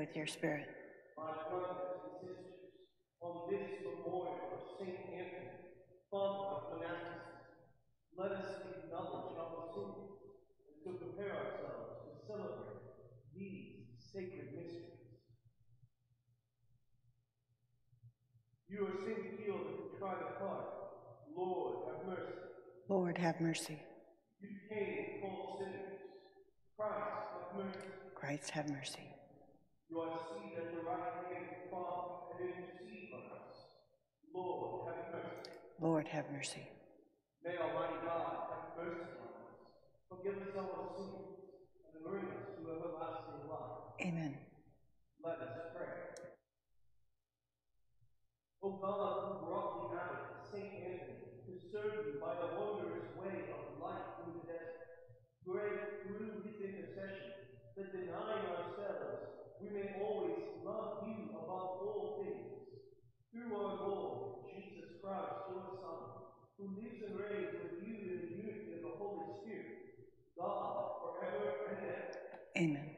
with your spirit. My brothers and sisters, on this memorial of Saint Anthony, father of monasticism, let us acknowledge our and to prepare ourselves to celebrate these sacred mysteries. You are Saint Pio the contrite of heart. Lord, have mercy. Lord, have mercy. You came for sinners. Christ, have mercy. Christ, have mercy. You are seated at the right hand of the Father and intercede for us. Lord, have mercy. Lord, have mercy. May Almighty God have mercy on us, forgive us our sins, and bring us to everlasting life. Amen. Let us pray. O God, who brought me the abbot Saint Anthony to serve you by a wondrous way of life through the desert, grant through his intercession that denying ourselves, we may always love you above all things. Through our Lord Jesus Christ, your Son, who lives and reigns with you in the unity of the Holy Spirit, God, forever and ever. Amen.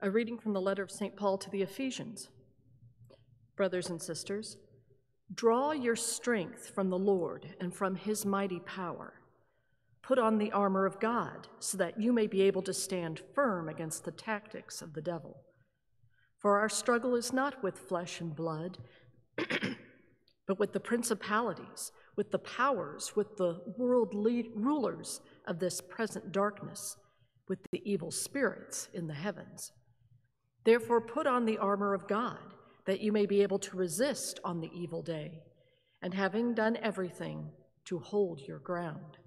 A reading from the letter of St. Paul to the Ephesians. Brothers and sisters, draw your strength from the Lord and from his mighty power. Put on the armor of God so that you may be able to stand firm against the tactics of the devil. For our struggle is not with flesh and blood, but with the principalities, with the powers, with the world rulers of this present darkness, with the evil spirits in the heavens. Therefore, put on the armor of God, that you may be able to resist on the evil day, and having done everything, to hold your ground.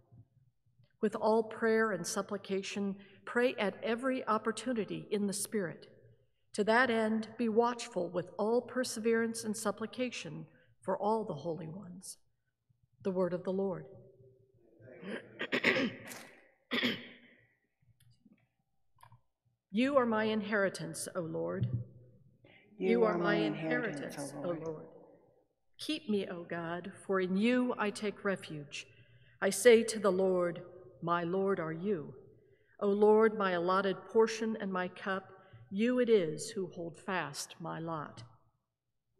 With all prayer and supplication, pray at every opportunity in the Spirit. To that end, be watchful with all perseverance and supplication for all the holy ones. The word of the Lord. You are my inheritance, O Lord. You, are, my inheritance, O Lord. Keep me, O God, for in you I take refuge. I say to the Lord, My Lord are you. O Lord, my allotted portion and my cup, you it is who hold fast my lot.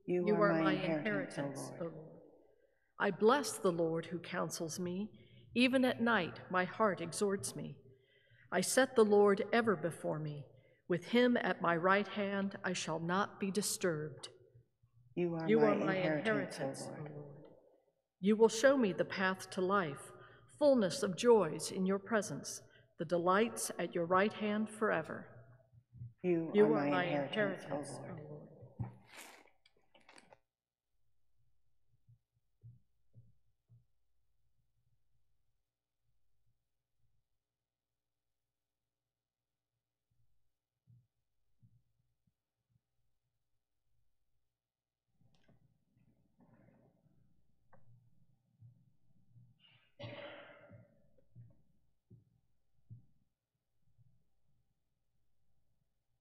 You, You are, are my, inheritance, inheritance, O O Lord. Lord. I bless the Lord who counsels me. Even at night, my heart exhorts me. I set the Lord ever before me. With him at my right hand, I shall not be disturbed. You are, You my, are my inheritance, inheritance, Lord. Lord. You will show me the path to life, fullness of joys in your presence, the delights at your right hand forever. You, You are, are my, my inheritance, inheritance, Lord. Lord.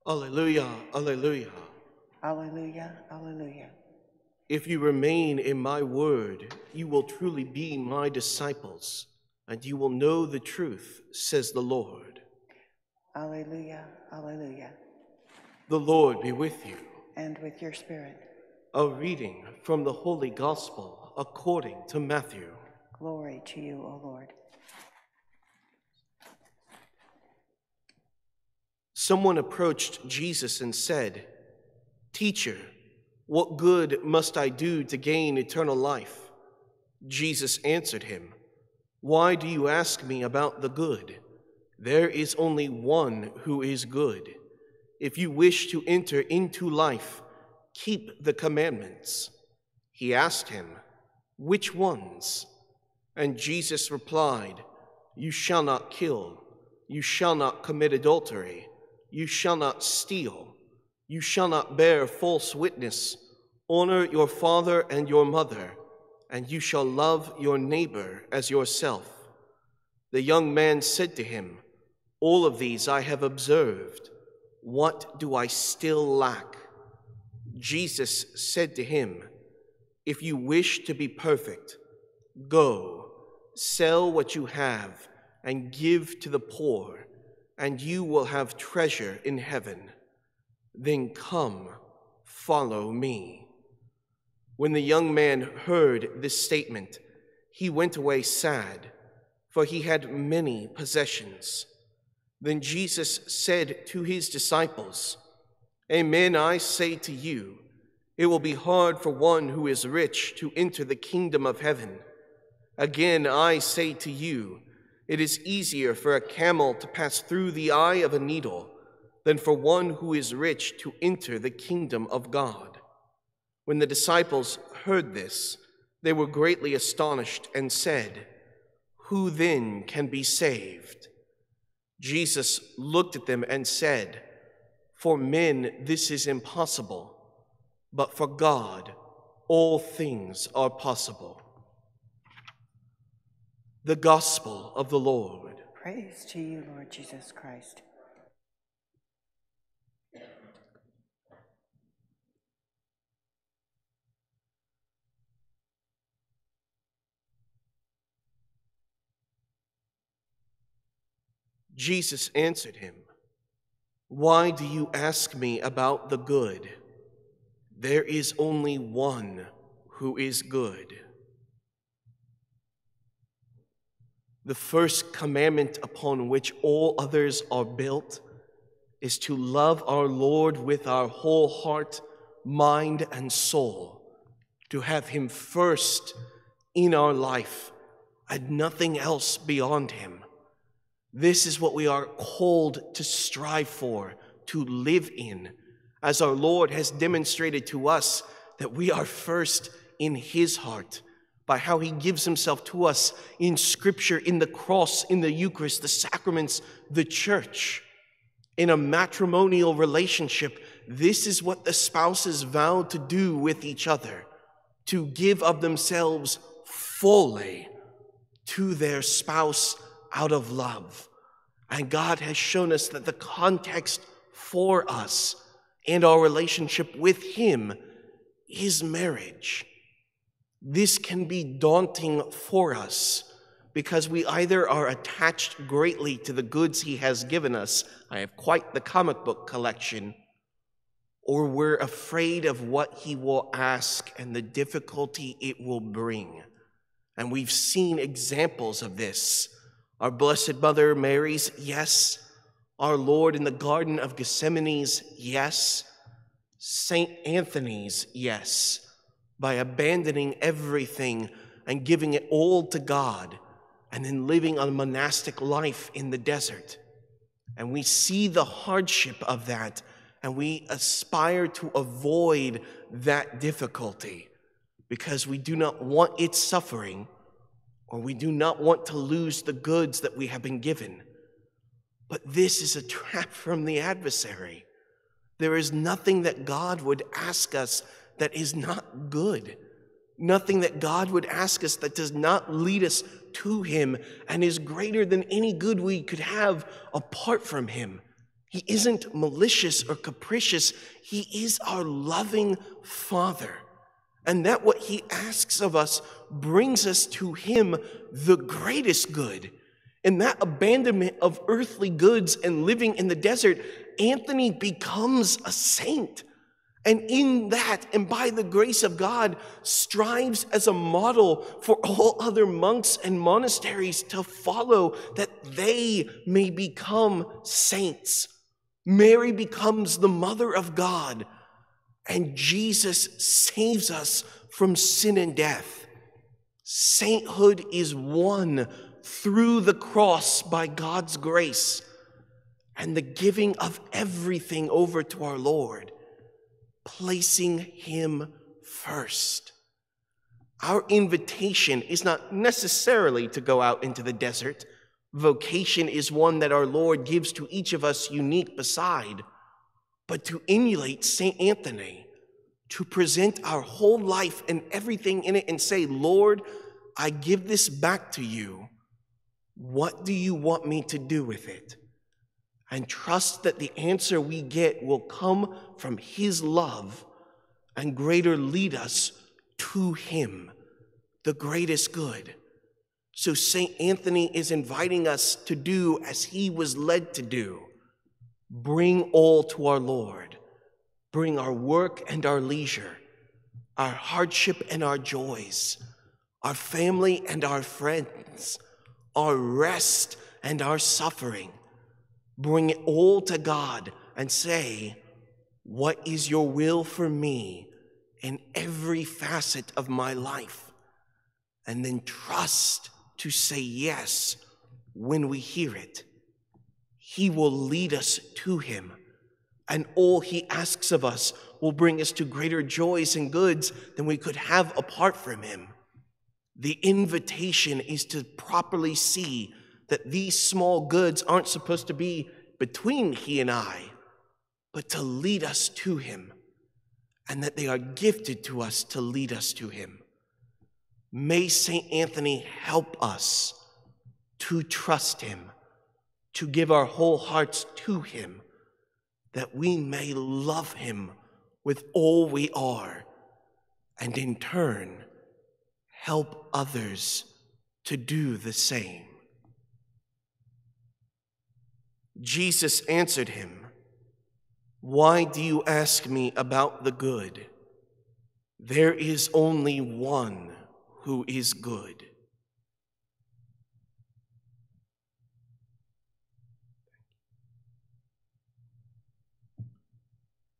Alleluia, alleluia. Alleluia, alleluia. If you remain in my word, you will truly be my disciples, and you will know the truth, says the Lord. Alleluia, alleluia. The Lord be with you. And with your spirit, A reading from the Holy Gospel according to Matthew. glory to you, O Lord. Someone approached Jesus and said, Teacher, what good must I do to gain eternal life? Jesus answered him, Why do you ask me about the good? There is only one who is good. If you wish to enter into life, keep the commandments. He asked him, Which ones? And Jesus replied, You shall not kill, you shall not commit adultery, you shall not steal, you shall not bear false witness, honor your father and your mother, and you shall love your neighbor as yourself. The young man said to him, All of these I have observed. What do I still lack? Jesus said to him, If you wish to be perfect, go, Sell what you have and give to the poor, and you will have treasure in heaven. Then come, follow me. When the young man heard this statement, he went away sad, for he had many possessions. Then Jesus said to his disciples, Amen, I say to you, it will be hard for one who is rich to enter the kingdom of heaven. Again, I say to you, it is easier for a camel to pass through the eye of a needle than for one who is rich to enter the kingdom of God. When the disciples heard this, they were greatly astonished and said, Who then can be saved? Jesus looked at them and said, For men this is impossible, but for God all things are possible. The Gospel of the Lord. Praise to you, Lord Jesus Christ. Jesus answered him, Why do you ask me about the good? There is only one who is good. The first commandment upon which all others are built is to love our Lord with our whole heart, mind, and soul, to have Him first in our life and nothing else beyond Him. This is what we are called to strive for, to live in, as our Lord has demonstrated to us that we are first in His heart by how He gives Himself to us in Scripture, in the cross, in the Eucharist, the sacraments, the church. In a matrimonial relationship, this is what the spouses vow to do with each other to give of themselves fully to their spouse out of love. And God has shown us that the context for us and our relationship with Him is marriage. This can be daunting for us because we either are attached greatly to the goods He has given us, I have quite the comic book collection, or we're afraid of what He will ask and the difficulty it will bring. And we've seen examples of this our Blessed Mother Mary's, yes. Our Lord in the Garden of Gethsemane's, yes. Saint Anthony's, yes. By abandoning everything and giving it all to God, and then living a monastic life in the desert. And we see the hardship of that, and we aspire to avoid that difficulty because we do not want its suffering or we do not want to lose the goods that we have been given. But this is a trap from the adversary. There is nothing that God would ask us that is not good. Nothing that God would ask us that does not lead us to Him and is greater than any good we could have apart from Him. He isn't malicious or capricious, He is our loving Father and that what he asks of us brings us to him the greatest good. In that abandonment of earthly goods and living in the desert, Anthony becomes a saint. And in that, and by the grace of God, strives as a model for all other monks and monasteries to follow, that they may become saints. Mary becomes the mother of God and Jesus saves us from sin and death. Sainthood is won through the cross by God's grace and the giving of everything over to our Lord, placing Him first. Our invitation is not necessarily to go out into the desert. Vocation is one that our Lord gives to each of us unique beside but to emulate St. Anthony, to present our whole life and everything in it and say, Lord, I give this back to you. What do you want me to do with it? And trust that the answer we get will come from His love and greater lead us to Him, the greatest good. So St. Anthony is inviting us to do as he was led to do bring all to our Lord, bring our work and our leisure, our hardship and our joys, our family and our friends, our rest and our suffering. Bring it all to God and say, What is your will for me in every facet of my life? And then trust to say yes when we hear it. He will lead us to Him, and all He asks of us will bring us to greater joys and goods than we could have apart from Him. The invitation is to properly see that these small goods aren't supposed to be between He and I, but to lead us to Him, and that they are gifted to us to lead us to Him. May St. Anthony help us to trust Him to give our whole hearts to Him, that we may love Him with all we are, and in turn help others to do the same. Jesus answered him, Why do you ask me about the good? There is only one who is good.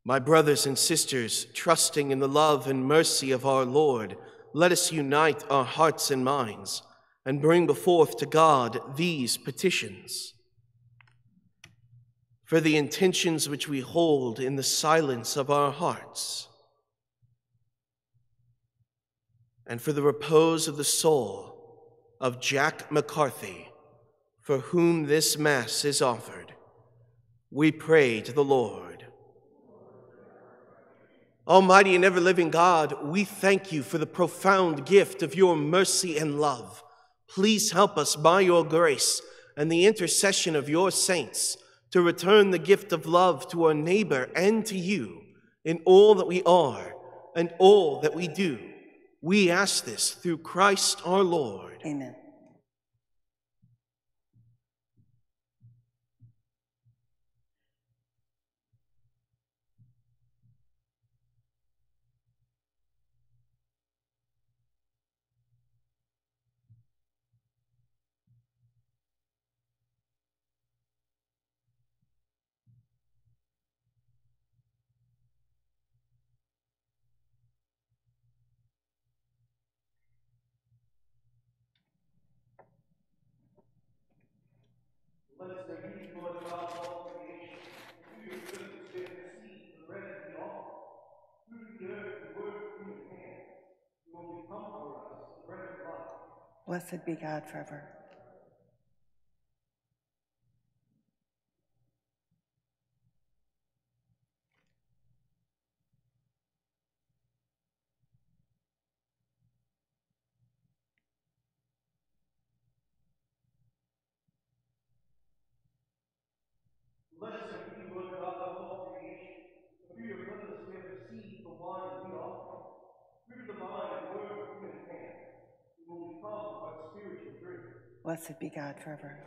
My brothers and sisters, trusting in the love and mercy of our Lord, let us unite our hearts and minds and bring before to God these petitions. For the intentions which we hold in the silence of our hearts, and for the repose of the soul of Jack McCarthy, for whom this Mass is offered, we pray to the Lord. Almighty and ever living God, we thank you for the profound gift of your mercy and love. Please help us by your grace and the intercession of your saints to return the gift of love to our neighbor and to you in all that we are and all that we do. We ask this through Christ our Lord. Amen. Blessed be God forever. Blessed be Lord God of all creation. Through your goodness we have received the wine we offer. Through the mind and word of human hand, we will become our spiritual drink. Blessed be God forever.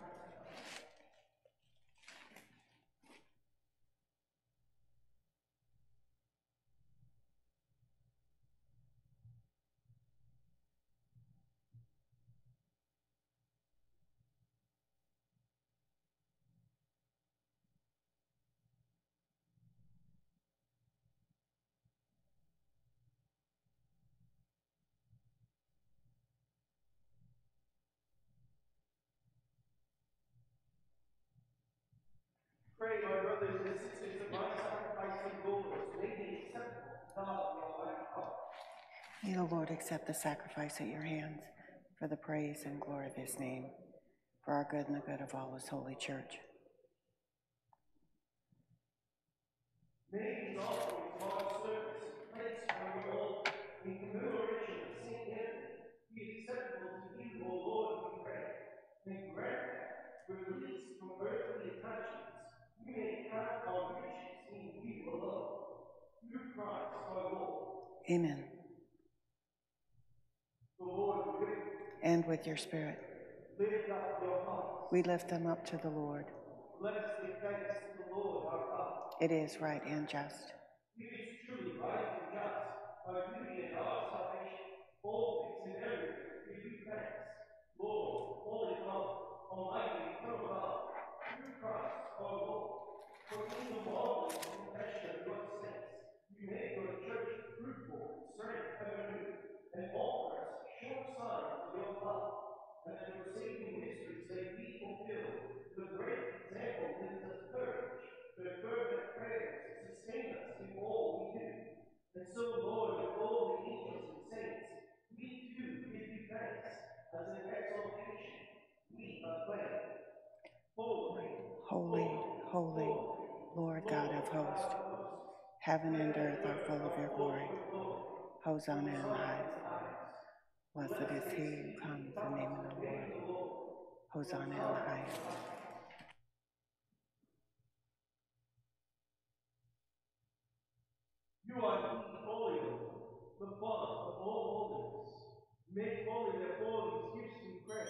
Brothers and sisters, that my sacrifice and yours may be acceptable God the God. May the Lord accept the sacrifice at your hands for the praise and glory of his name, for our good and the good of all his holy church. May Amen. And with your spirit. We lift them up to the Lord. Let us give thanks to the Lord our God. It is right and just. It is truly right Hosanna in the highest. Blessed is he who comes in the name of the Lord. Hosanna in the highest. You are the holy Lord, the Father of all holiness. Make holy therefore these gifts we pray,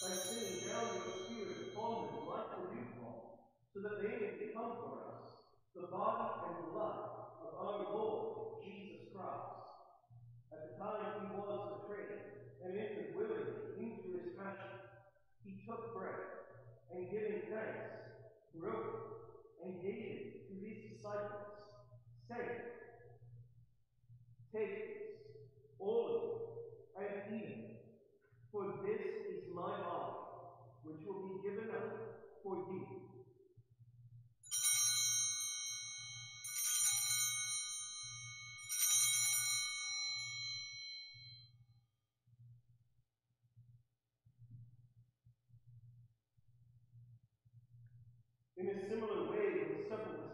by sending down your Spirit upon them like the dewfall, so that they may become for us the body and blood of our Lord Jesus Christ. At the time he was betrayed and entered willingly into his passion, he took bread, and giving thanks, broke it, and gave it to his disciples, saying, Take this, all of you, and eat it, for this is my body, which will be given up for you. In a similar way, when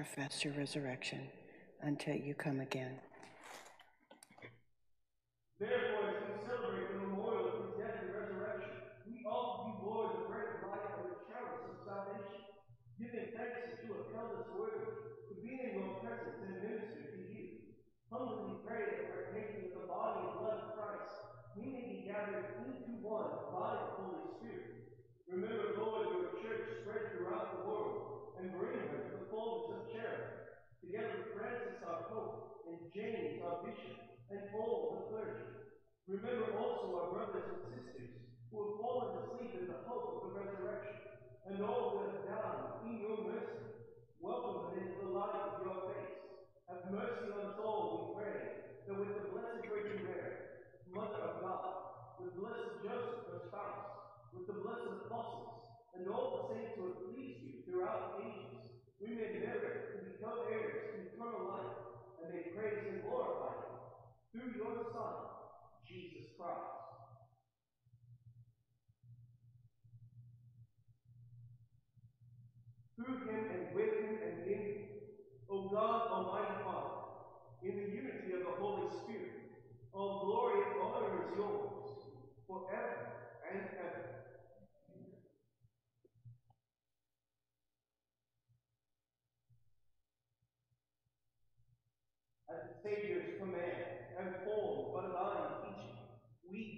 Profess your resurrection until you come again. Therefore, as we celebrate the of death and resurrection, we Lord, the bread of life and the chalice of salvation, giving thanks to be in your and minister to you. Humbly pray that of the body and blood of Christ, we may be gathered into one by the Holy Spirit. Remember, Lord, your church spread throughout the world, and her to the fullness of charity, together with Francis our Pope, and James our Bishop, and all the clergy. Remember also our brothers and sisters who have fallen asleep in the hope of the resurrection, and all who have died in your mercy. Welcome them into the light of your face. Have mercy on us all, we pray, that with the Blessed Virgin Mary, Mother of God, with blessed Joseph, her spouse, with the blessed apostles, and all the saints who have pleased you throughout the ages, we may merit to become heirs to eternal life, and may praise and glorify you. Through your Son, Jesus Christ. Through him and with him and in him, O God, Almighty Father, in the unity of the Holy Spirit, all glory and honor is yours, forever and ever. At the Savior's command and formed by divine teaching,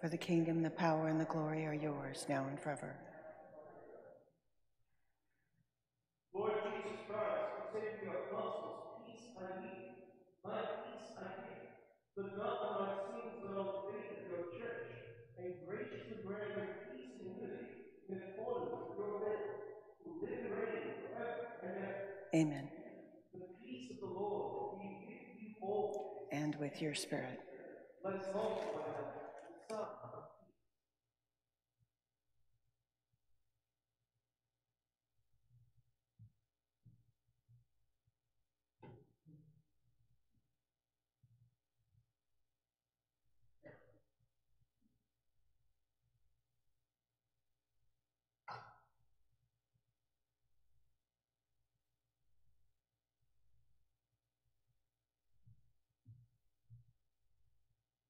For the kingdom, the power, and the glory are yours, now and forever. Lord Jesus Christ, to your apostles, Peace I my peace I give. Look not on our sins, but on the faith of your church, and graciously grant her peace and unity in accordance with your will, who live and reign forever and ever. Amen. The peace of the Lord be with you always. And with your spirit. Let us also pray the Son of peace.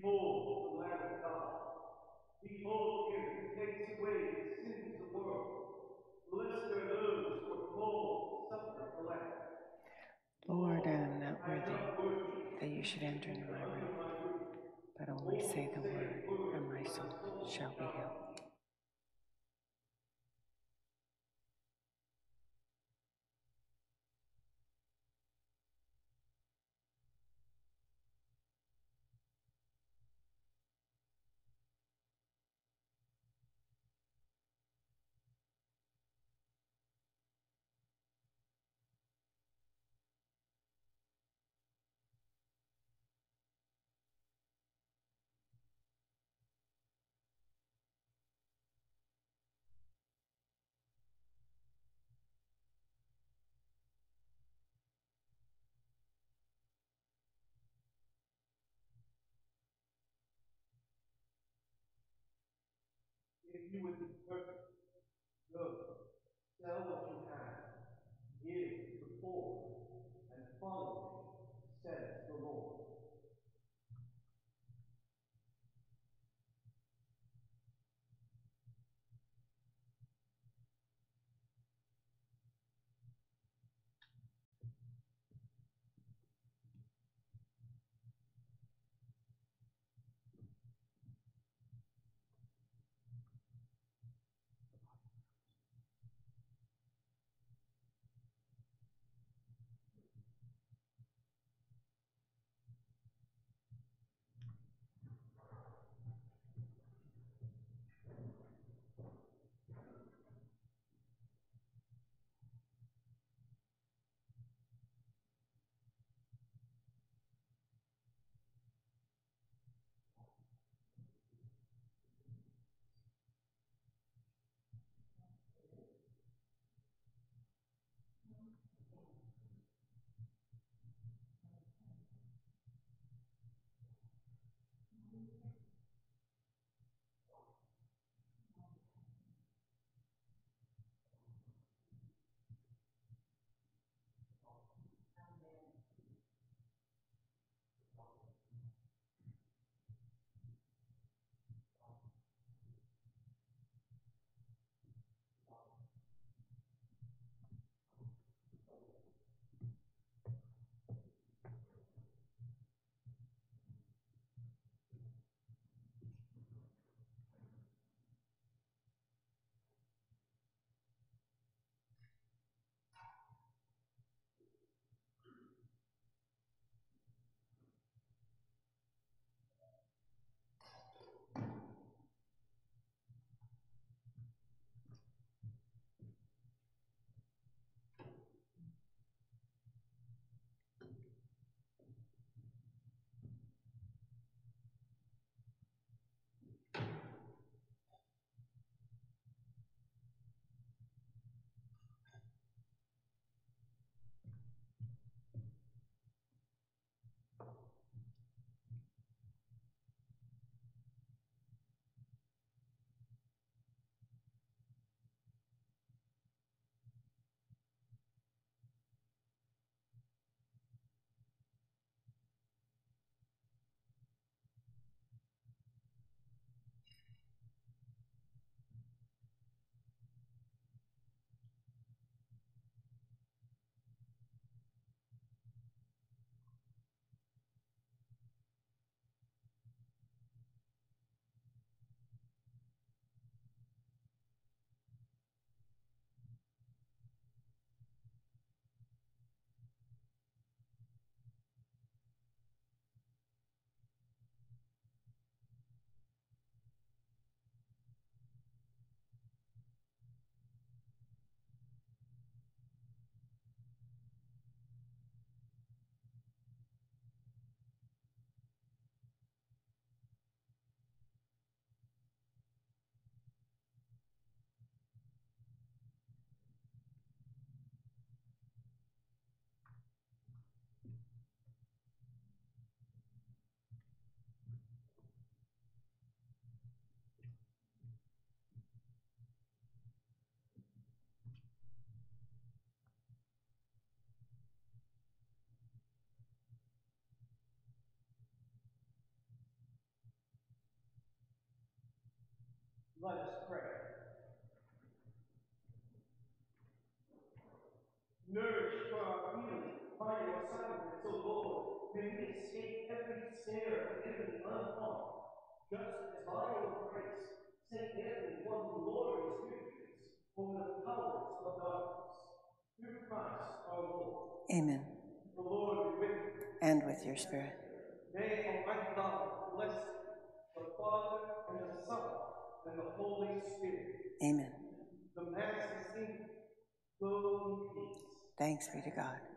Behold the Lamb of God. Behold him who takes away the sins of the world. Blessed are those who are called suffer the Lamb. Lord, I am not worthy that you should enter into my room, but only say the word, and my soul shall be healed. If you. would be perfect, go, sell what Let us pray. Nourished for our healing by your sacraments, O Lord, may we escape every snare of enemy unharmed, just as by your grace, Anthony won glorious victories over the powers of darkness. Through Christ our Lord. Amen. The Lord be with you. And with your spirit. May Almighty God bless you, the Father, and the Son, and the Holy Spirit. Amen. The Mass is in. Thanks be to God.